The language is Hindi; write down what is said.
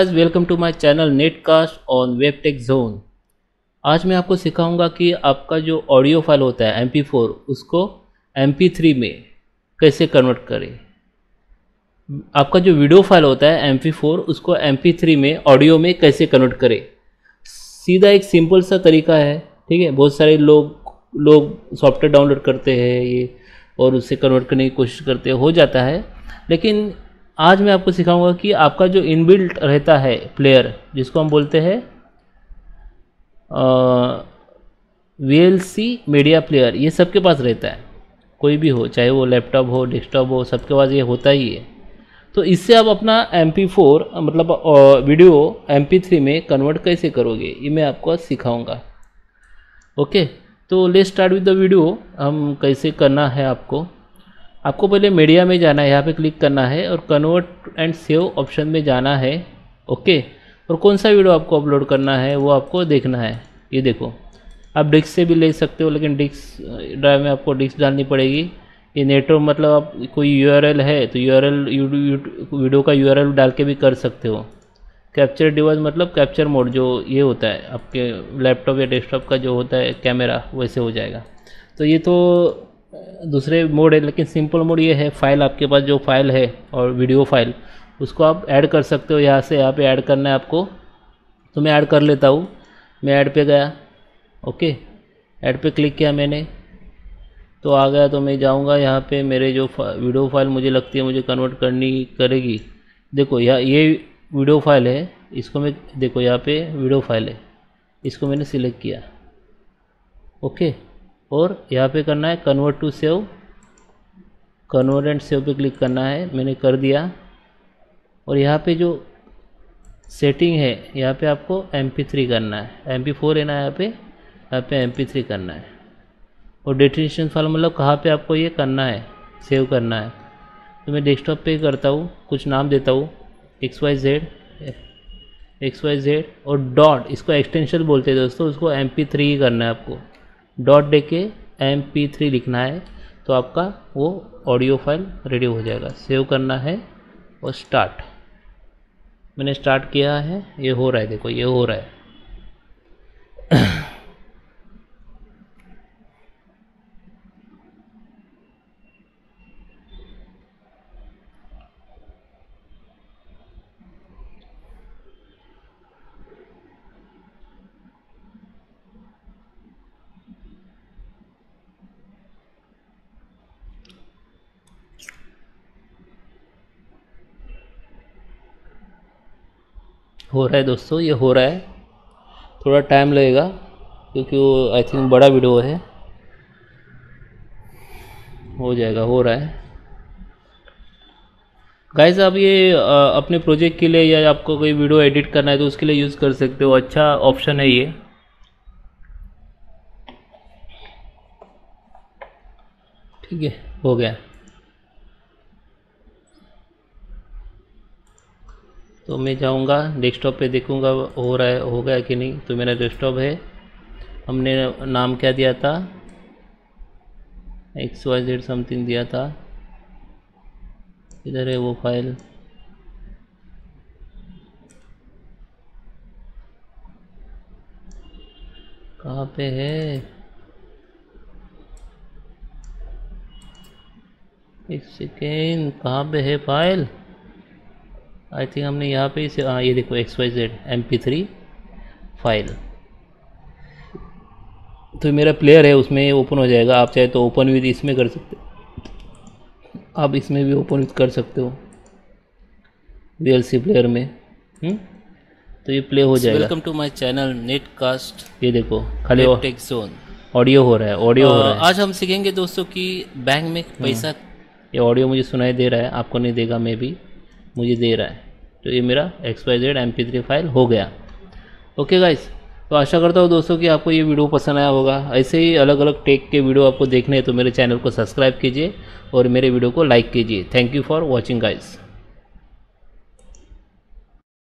Welcome to my channel netcast on web tech zone आज मैं आपको सिखाऊँगा कि आपका जो ऑडियो फ़ाइल होता है एम उसको एम में कैसे कन्वर्ट करें। आपका जो वीडियो फ़ाइल होता है एम उसको एम में ऑडियो में कैसे कन्वर्ट करें। सीधा एक सिंपल सा तरीका है, ठीक है? बहुत सारे लोग लोग सॉफ्टवेयर डाउनलोड करते हैं, ये और उससे कन्वर्ट करने की कोशिश करते हो जाता है। लेकिन आज मैं आपको सिखाऊँगा कि आपका जो इनबिल्ट रहता है प्लेयर जिसको हम बोलते हैं V L C media player ये सबके पास रहता है। कोई भी हो, चाहे वो लैपटॉप हो डेस्कटॉप हो, सबके पास ये होता ही है। तो इससे आप अपना एम पी फोर मतलब वीडियो एम थ्री में कन्वर्ट कैसे करोगे, ये मैं आपको सिखाऊँगा। ओके? तो ले स्टार्ट विद द वीडियो हम कैसे करना है आपको? आपको पहले मीडिया में जाना है, यहाँ पे क्लिक करना है और कन्वर्ट एंड सेव ऑप्शन में जाना है ओके और कौन सा वीडियो आपको अपलोड करना है, वो आपको देखना है। ये देखो, आप डिस्क से भी ले सकते हो, लेकिन डिस्क ड्राइव में आपको डिस्क डालनी पड़ेगी। ये नेटवर्क मतलब आप कोई यूआरएल है तो यू वीडियो का यूआरएल डाल के भी कर सकते हो। कैप्चर डिवाइस मतलब कैप्चर मोड जो ये होता है आपके लैपटॉप या डेस्कटॉप का जो होता है कैमरा वैसे हो जाएगा। तो ये तो दूसरे मोड है लेकिन सिंपल मोड ये है फ़ाइल आपके पास जो फ़ाइल है और वीडियो फ़ाइल उसको आप ऐड कर सकते हो। यहाँ से यहाँ पे ऐड करना है आपको। तो मैं ऐड कर लेता हूँ। मैं ऐड पे गया। ओके ऐड पे क्लिक किया मैंने। तो आ गया तो मैं जाऊँगा यहाँ पे। मेरे जो फा, वीडियो फ़ाइल मुझे लगती है मुझे कन्वर्ट करनी करेगी। देखो यहाँ ये वीडियो फ़ाइल है, इसको मैं, देखो यहाँ पे वीडियो फ़ाइल है, इसको मैंने सिलेक्ट किया। ओके, और यहाँ पे करना है convert to save convert and save पे क्लिक करना है, मैंने कर दिया। और यहाँ पे जो सेटिंग है, यहाँ पे आपको एमपी थ्री करना है एमपी फोर है ना यहाँ पे यहाँ पे एम थ्री करना है। और डेस्टिनेशन फ़ाइल मतलब कहाँ पे आपको ये करना है सेव करना है। तो मैं डेस्कटॉप पे करता हूँ, कुछ नाम देता हूँ। X Y Z X Y Z और डॉट इसको एक्सटेंशन बोलते हैं दोस्तों, उसको एम पी थ्री ही करना है आपको। डॉट दे के एम पी थ्री लिखना है तो आपका वो ऑडियो फ़ाइल रेडी हो जाएगा। सेव करना है और स्टार्ट मैंने स्टार्ट किया है, ये हो रहा है, देखो, ये हो रहा है। हो रहा है दोस्तों, ये हो रहा है। थोड़ा टाइम लगेगा, क्योंकि वो आई थिंक बड़ा वीडियो है। हो जाएगा, हो रहा है। गाइस आप ये अपने प्रोजेक्ट के लिए या आपको कोई वीडियो एडिट करना है तो उसके लिए यूज़ कर सकते हो। अच्छा ऑप्शन है ये। ठीक है, हो गया। तो मैं जाऊँगा डेस्कटॉप पे देखूँगा हो रहा है, हो गया कि नहीं। तो मेरा डेस्कटॉप है। हमने नाम क्या दिया था? एक्स वाई जेड समथिंग दिया था। इधर है वो फ़ाइल कहाँ पे है? एक सेकेंड कहाँ पे है फ़ाइल आई थिंक हमने यहाँ पे इसे हाँ ये देखो X Y Z M P three file तो मेरा प्लेयर है उसमें ओपन हो जाएगा। आप चाहे तो ओपन विद इसमें कर सकते हो। आप इसमें भी ओपन विद कर सकते हो। VLC प्लेयर में। हुँ? हम्म? तो ये प्ले हो जाएगा। Welcome to my channel net cast ये देखो खाली टेक जोन ऑडियो हो रहा है ऑडियो हो रहा है। आज हम सीखेंगे दोस्तों कि बैंक में हम्म। पैसा ये ऑडियो मुझे सुनाई दे रहा है आपको नहीं देगा मैं भी। मुझे दे रहा है। तो ये मेरा X Y Z M P three file हो गया। ओके गाइस तो आशा करता हूँ दोस्तों कि आपको ये वीडियो पसंद आया होगा। ऐसे ही अलग अलग टेक के वीडियो आपको देखने हैं तो मेरे चैनल को सब्सक्राइब कीजिए और मेरे वीडियो को लाइक कीजिए। Thank you for watching guys